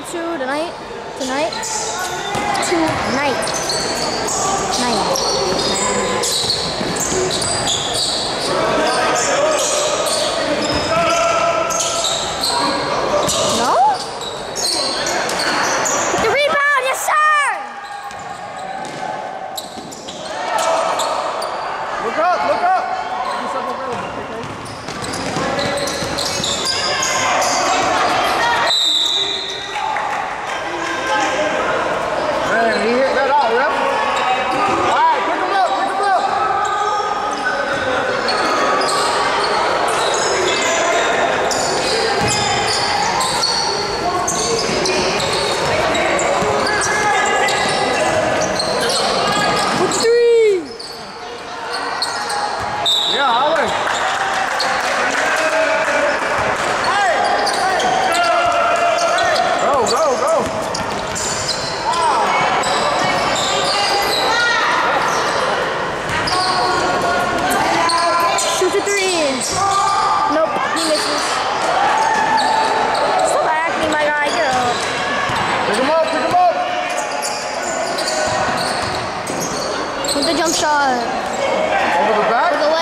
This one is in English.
to tonight. Tonight. Tonight. Night. No? Nope, he misses. Stop acting, my guy. Get up. Pick him up, pick him up. With the jump shot. Over the back.